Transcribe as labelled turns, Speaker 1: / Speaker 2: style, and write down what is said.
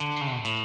Speaker 1: Mm-hmm.